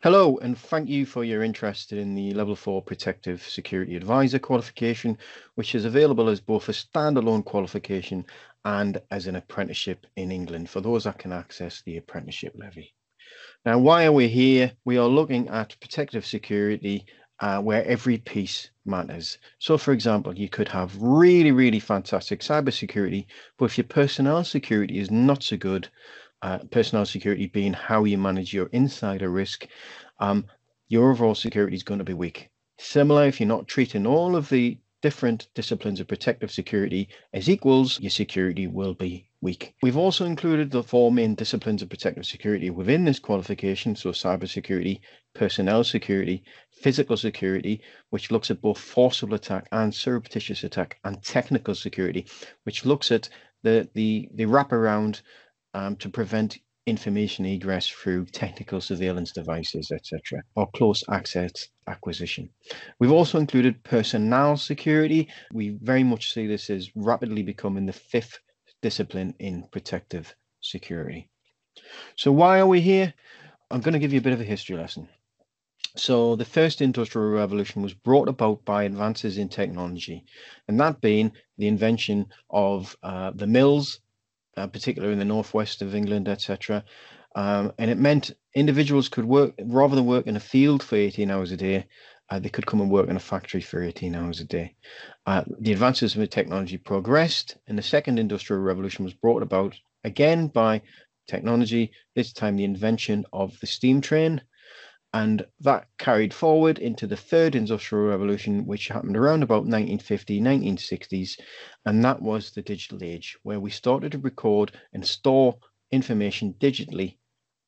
Hello, and thank you for your interest in the Level 4 Protective Security Advisor qualification, which is available as both a standalone qualification and as an apprenticeship in England for those that can access the apprenticeship levy. Now, why are we here? We are looking at protective security uh, where every piece matters. So, for example, you could have really, really fantastic cybersecurity, but if your personnel security is not so good, uh, personnel security being how you manage your insider risk, um, your overall security is going to be weak. Similar, if you're not treating all of the different disciplines of protective security as equals, your security will be weak. We've also included the four main disciplines of protective security within this qualification. So cybersecurity, personnel security, physical security, which looks at both forcible attack and surreptitious attack, and technical security, which looks at the the the wraparound um, to prevent information egress through technical surveillance devices, etc., or close access acquisition. We've also included personal security. We very much see this as rapidly becoming the fifth discipline in protective security. So, why are we here? I'm going to give you a bit of a history lesson. So, the first industrial revolution was brought about by advances in technology, and that being the invention of uh, the mills, uh, particularly in the northwest of England, etc. Um, and it meant individuals could work rather than work in a field for 18 hours a day, uh, they could come and work in a factory for 18 hours a day. Uh, the advances of technology progressed, and the second industrial revolution was brought about again by technology, this time the invention of the steam train. And that carried forward into the third industrial revolution, which happened around about 1950, 1960s. And that was the digital age, where we started to record and store information digitally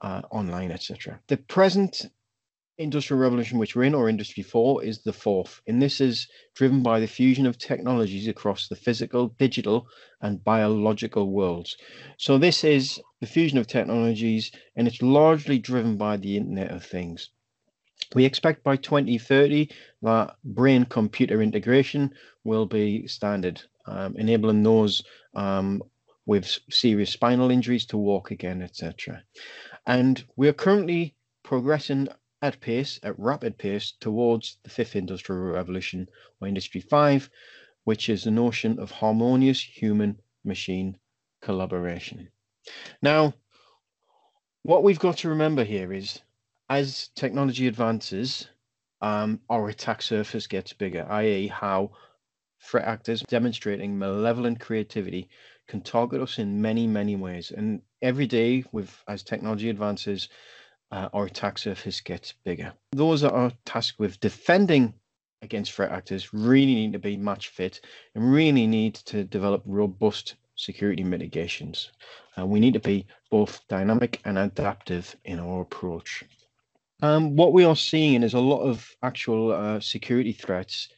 uh, online, etc. The present industrial revolution which we're in or industry 4 is the fourth and this is driven by the fusion of technologies across the physical digital and biological worlds so this is the fusion of technologies and it's largely driven by the internet of things we expect by 2030 that brain computer integration will be standard um, enabling those um, with serious spinal injuries to walk again etc and we are currently progressing at pace, at rapid pace, towards the fifth industrial revolution or industry five, which is the notion of harmonious human machine collaboration. Now, what we've got to remember here is as technology advances, um, our attack surface gets bigger, i.e., how threat actors demonstrating malevolent creativity can target us in many, many ways. And every day, with as technology advances, uh, our attack surface gets bigger. Those that are tasked with defending against threat actors really need to be match fit and really need to develop robust security mitigations. Uh, we need to be both dynamic and adaptive in our approach. Um, what we are seeing is a lot of actual uh, security threats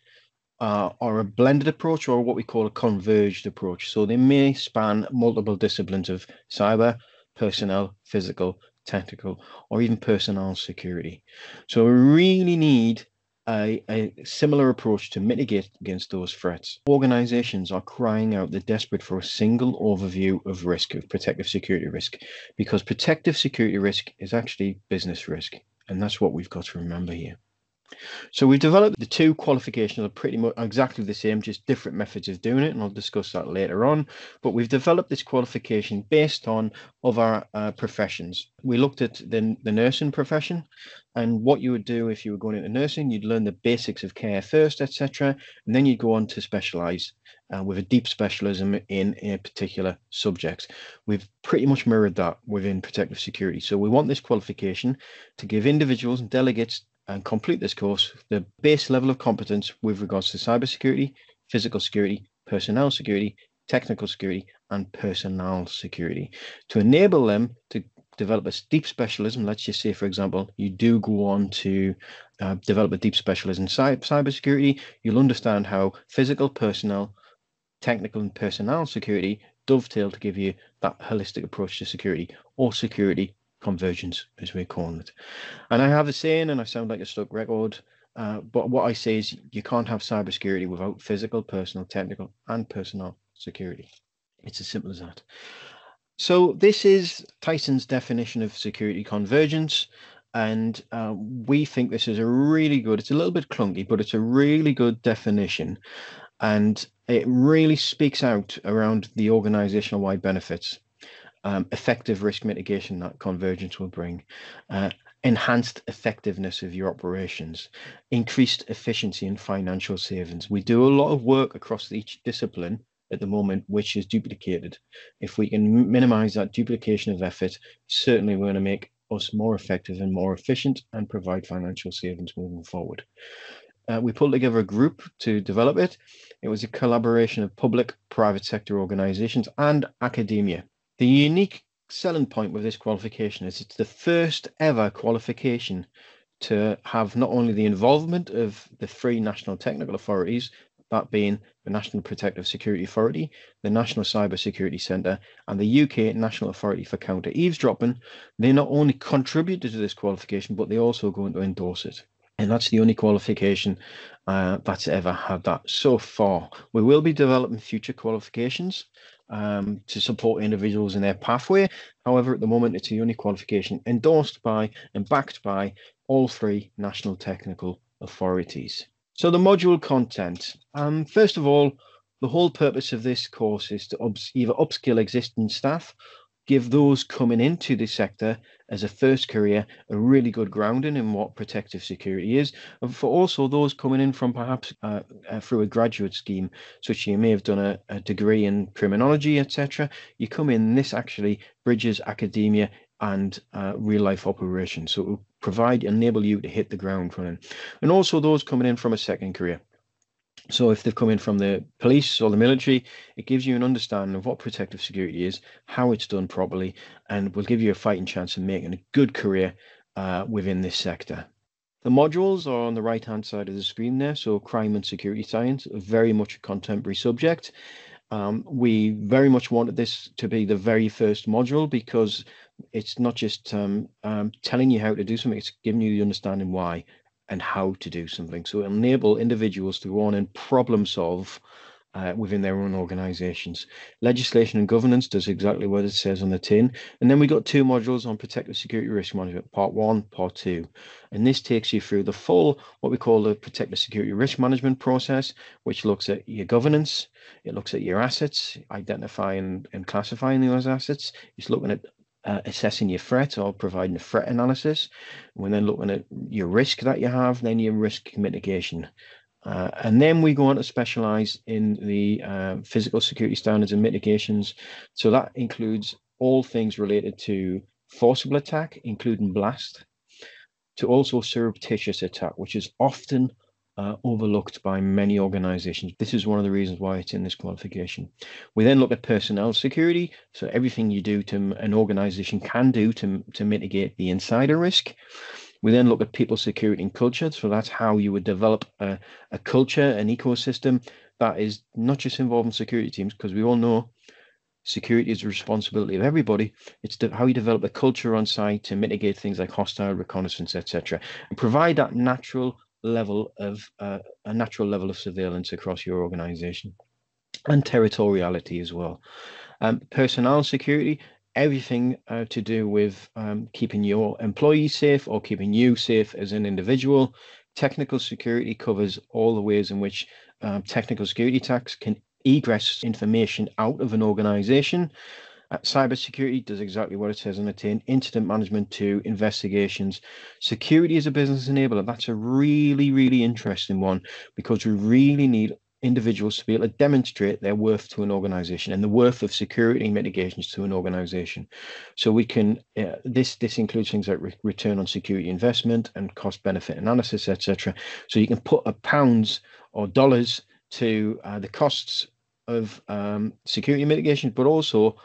uh, are a blended approach or what we call a converged approach. So they may span multiple disciplines of cyber, personnel, physical, technical, or even personal security. So we really need a, a, similar approach to mitigate against those threats. Organizations are crying out they're desperate for a single overview of risk, of protective security risk, because protective security risk is actually business risk. And that's what we've got to remember here. So we've developed the two qualifications are pretty much exactly the same, just different methods of doing it, and I'll discuss that later on. But we've developed this qualification based on other uh, professions. We looked at the, the nursing profession and what you would do if you were going into nursing. You'd learn the basics of care first, etc., and then you'd go on to specialize uh, with a deep specialism in a particular subject. We've pretty much mirrored that within protective security. So we want this qualification to give individuals and delegates and complete this course the base level of competence with regards to cybersecurity, physical security, personnel security, technical security, and personal security to enable them to develop a deep specialism. Let's just say, for example, you do go on to uh, develop a deep specialism in cybersecurity, you'll understand how physical, personnel, technical, and personnel security dovetail to give you that holistic approach to security or security convergence, as we're calling it. And I have a saying, and I sound like a stuck record, uh, but what I say is you can't have cybersecurity without physical, personal, technical, and personnel security. It's as simple as that. So this is Tyson's definition of security convergence. And uh, we think this is a really good, it's a little bit clunky, but it's a really good definition. And it really speaks out around the organizational wide benefits, um, effective risk mitigation that convergence will bring, uh, enhanced effectiveness of your operations, increased efficiency and financial savings. We do a lot of work across each discipline at the moment, which is duplicated. If we can minimize that duplication of effort, certainly we're going to make us more effective and more efficient and provide financial savings moving forward. Uh, we pulled together a group to develop it. It was a collaboration of public, private sector organizations and academia. The unique selling point with this qualification is it's the first ever qualification to have not only the involvement of the three national technical authorities, that being the National Protective Security Authority, the National Cyber Security Centre, and the UK National Authority for Counter Eavesdropping, they not only contributed to this qualification, but they also going to endorse it. And that's the only qualification uh, that's ever had that so far. We will be developing future qualifications um, to support individuals in their pathway. However, at the moment, it's the only qualification endorsed by and backed by all three national technical authorities. So the module content. Um, first of all, the whole purpose of this course is to ups- either upskill existing staff, give those coming into the sector as a first career a really good grounding in what protective security is, and for also those coming in from perhaps uh, uh, through a graduate scheme, such you may have done a, a degree in criminology, etc. You come in, this actually bridges academia and uh, real life operations. So it will provide, enable you to hit the ground running. And also those coming in from a second career. So if they've come in from the police or the military, it gives you an understanding of what protective security is, how it's done properly, and will give you a fighting chance of making a good career uh, within this sector. The modules are on the right hand side of the screen there. So crime and security science, very much a contemporary subject. Um, we very much wanted this to be the very first module because it's not just um, um, telling you how to do something, it's giving you the understanding why and how to do something. So it'll enable individuals to go on and problem solve uh, within their own organizations. Legislation and governance does exactly what it says on the tin. And then we got two modules on protective security risk management, part one, part two. And this takes you through the full, what we call the protective security risk management process, which looks at your governance, it looks at your assets, identifying and classifying those assets. It's looking at uh, assessing your threat or providing a threat analysis. We're then looking at your risk that you have, then your risk mitigation. Uh, and then we go on to specialize in the uh, physical security standards and mitigations. So that includes all things related to forcible attack, including blast, to also surreptitious attack, which is often uh, overlooked by many organizations. This is one of the reasons why it's in this qualification. We then look at personnel security. So everything you do to an organization can do to, to mitigate the insider risk. We then look at people security and culture. So that's how you would develop a, a culture, an ecosystem that is not just involving security teams, because we all know security is the responsibility of everybody. It's how you develop a culture on site to mitigate things like hostile reconnaissance, etc., and provide that natural level of uh, a natural level of surveillance across your organization and territoriality as well. Um, personal security everything uh, to do with um, keeping your employees safe or keeping you safe as an individual. Technical security covers all the ways in which um, technical security attacks can egress information out of an organization. Uh, cybersecurity does exactly what it says on the tin. Incident management to investigations. Security is a business enabler, that's a really, really interesting one because we really need individuals to be able to demonstrate their worth to an organization and the worth of security mitigations to an organization. So we can uh, this this includes things like re- return on security investment and cost benefit analysis etc so you can put a pounds or dollars to uh, the costs of um, security mitigation but also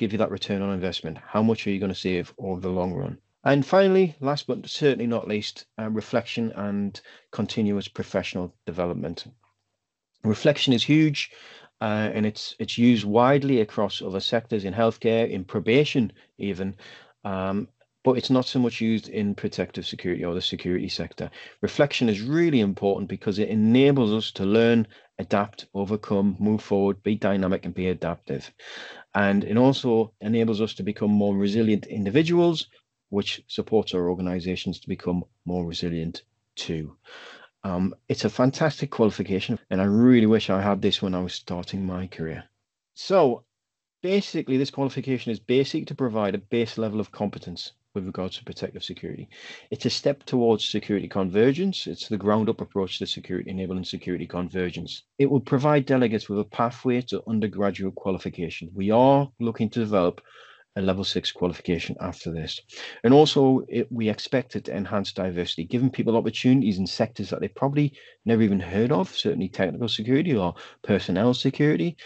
give you that return on investment how much are you going to save over the long run and finally, last but certainly not least, uh, reflection and continuous professional development. Reflection is huge, uh, and it's it's used widely across other sectors in healthcare, in probation, even. Um, but it's not so much used in protective security or the security sector. Reflection is really important because it enables us to learn, adapt, overcome, move forward, be dynamic, and be adaptive. And it also enables us to become more resilient individuals, which supports our organizations to become more resilient too. Um, it's a fantastic qualification, and I really wish I had this when I was starting my career. So, basically, this qualification is basic to provide a base level of competence with regards to protective security. It's a step towards security convergence. It's the ground up approach to security enabling security convergence. It will provide delegates with a pathway to undergraduate qualification. We are looking to develop a level six qualification after this. And also, it, we expect it to enhance diversity, giving people opportunities in sectors that they probably never even heard of, certainly technical security or personnel security.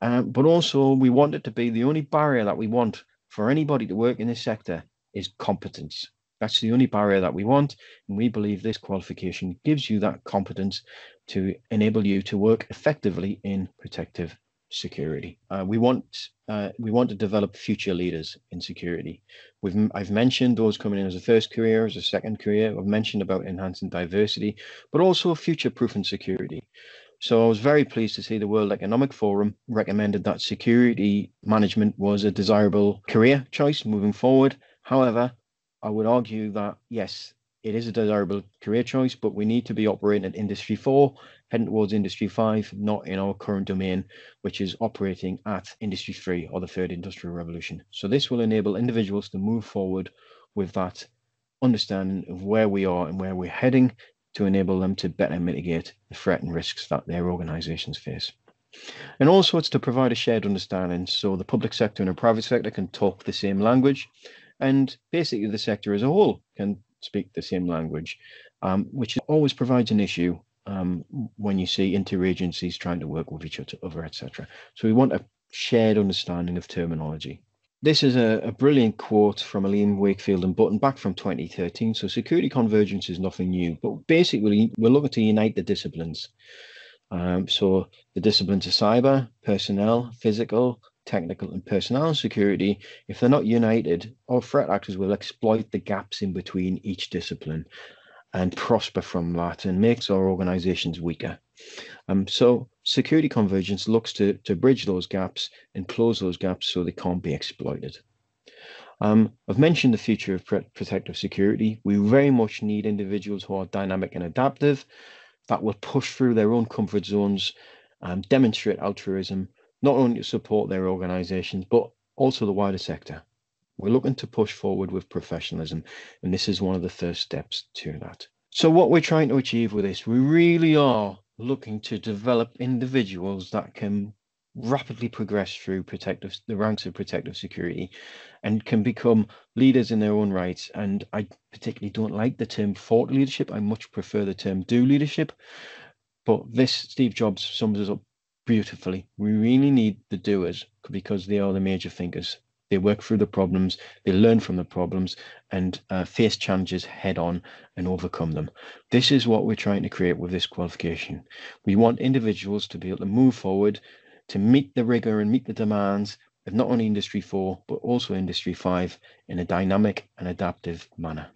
Um, but also, we want it to be the only barrier that we want for anybody to work in this sector is competence. That's the only barrier that we want. And we believe this qualification gives you that competence to enable you to work effectively in protective security. Uh, we want uh, we want to develop future leaders in security. We've I've mentioned those coming in as a first career, as a second career. I've mentioned about enhancing diversity, but also future-proofing security. So I was very pleased to see the World Economic Forum recommended that security management was a desirable career choice moving forward. However, I would argue that yes, it is a desirable career choice, but we need to be operating at industry four, heading towards industry five, not in our current domain, which is operating at industry three or the third industrial revolution. So this will enable individuals to move forward with that understanding of where we are and where we're heading to enable them to better mitigate the threat and risks that their organizations face. And also it's to provide a shared understanding so the public sector and the private sector can talk the same language and basically the sector as a whole can speak the same language, um, which always provides an issue um, when you see interagencies trying to work with each other, etc. So we want a shared understanding of terminology. This is a, a brilliant quote from Aline Wakefield and Button back from 2013. So security convergence is nothing new, but basically we're looking to unite the disciplines. Um, so the disciplines of cyber, personnel, physical, technical and personal security, if they're not united, our threat actors will exploit the gaps in between each discipline and prosper from that and makes our organizations weaker. Um, so security convergence looks to, to bridge those gaps and close those gaps so they can't be exploited. Um, I've mentioned the future of protective security. We very much need individuals who are dynamic and adaptive, that will push through their own comfort zones, demonstrate altruism, not only to support their organizations, but also the wider sector. We're looking to push forward with professionalism, and this is one of the first steps to that. So, what we're trying to achieve with this, we really are looking to develop individuals that can rapidly progress through protective the ranks of protective security and can become leaders in their own rights and i particularly don't like the term thought leadership i much prefer the term do leadership but this steve jobs sums us up beautifully. We really need the doers because they are the major thinkers. They work through the problems, they learn from the problems, and uh, face challenges head on and overcome them. This is what we're trying to create with this qualification. We want individuals to be able to move forward, to meet the rigor and meet the demands of not only Industry 4, but also Industry 5 in a dynamic and adaptive manner.